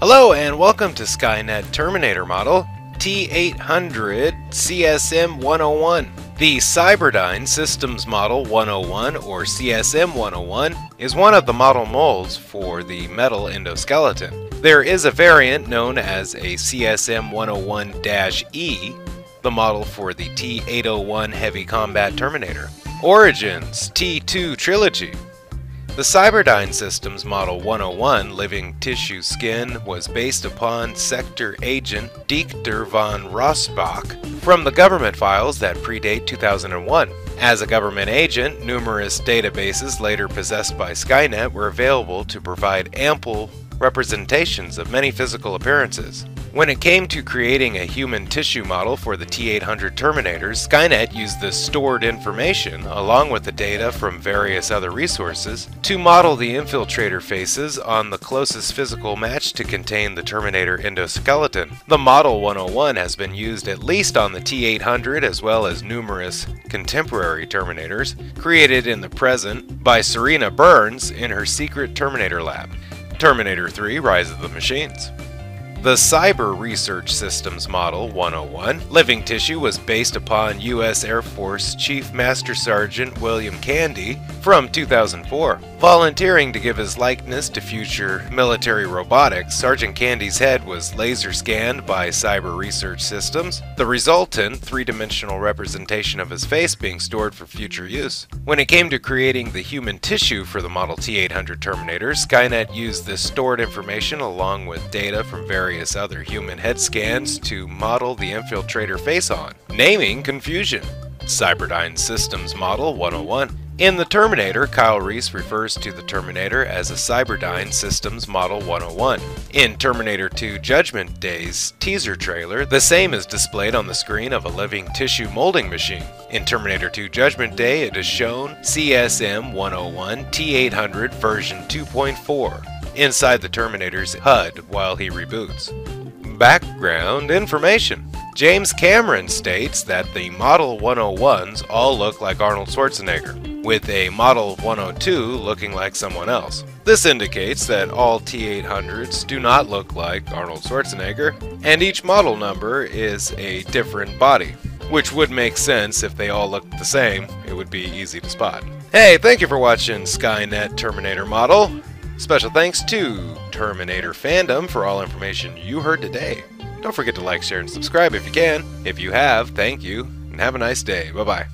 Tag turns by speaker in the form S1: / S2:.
S1: Hello and welcome to Skynet Terminator model T800 CSM 101. The Cyberdyne Systems Model 101 or CSM 101 is one of the model molds for the metal endoskeleton. There is a variant known as a CSM 101-E, the model for the T801 Heavy Combat Terminator. Origins T2 Trilogy the Cyberdyne Systems Model 101 living tissue skin was based upon sector agent Dieter von Rossbach from the government files that predate 2001. As a government agent, numerous databases later possessed by Skynet were available to provide ample representations of many physical appearances. When it came to creating a human tissue model for the T-800 Terminators, Skynet used the stored information, along with the data from various other resources, to model the infiltrator faces on the closest physical match to contain the Terminator endoskeleton. The Model 101 has been used at least on the T-800 as well as numerous contemporary Terminators, created in the present by Serena Burns in her secret Terminator lab. Terminator 3 Rise of the Machines. The Cyber Research Systems Model 101 living tissue was based upon U.S. Air Force Chief Master Sergeant William Candy from 2004. Volunteering to give his likeness to future military robotics, Sergeant Candy's head was laser scanned by Cyber Research Systems, the resultant three dimensional representation of his face being stored for future use. When it came to creating the human tissue for the Model T 800 Terminator, Skynet used this stored information along with data from various various other human head scans to model the infiltrator face on. Naming confusion. Cyberdyne Systems Model 101. In the Terminator, Kyle Reese refers to the Terminator as a Cyberdyne Systems Model 101. In Terminator 2 Judgment Day's teaser trailer, the same is displayed on the screen of a living tissue molding machine. In Terminator 2 Judgment Day, it is shown CSM 101 T800 version 2.4 inside the Terminator's HUD while he reboots. Background information. James Cameron states that the Model 101s all look like Arnold Schwarzenegger, with a Model 102 looking like someone else. This indicates that all T800s do not look like Arnold Schwarzenegger, and each model number is a different body, which would make sense if they all looked the same, it would be easy to spot. Hey, thank you for watching Skynet Terminator Model. Special thanks to Terminator Fandom for all information you heard today. Don't forget to like, share, and subscribe if you can. If you have, thank you, and have a nice day. Bye bye.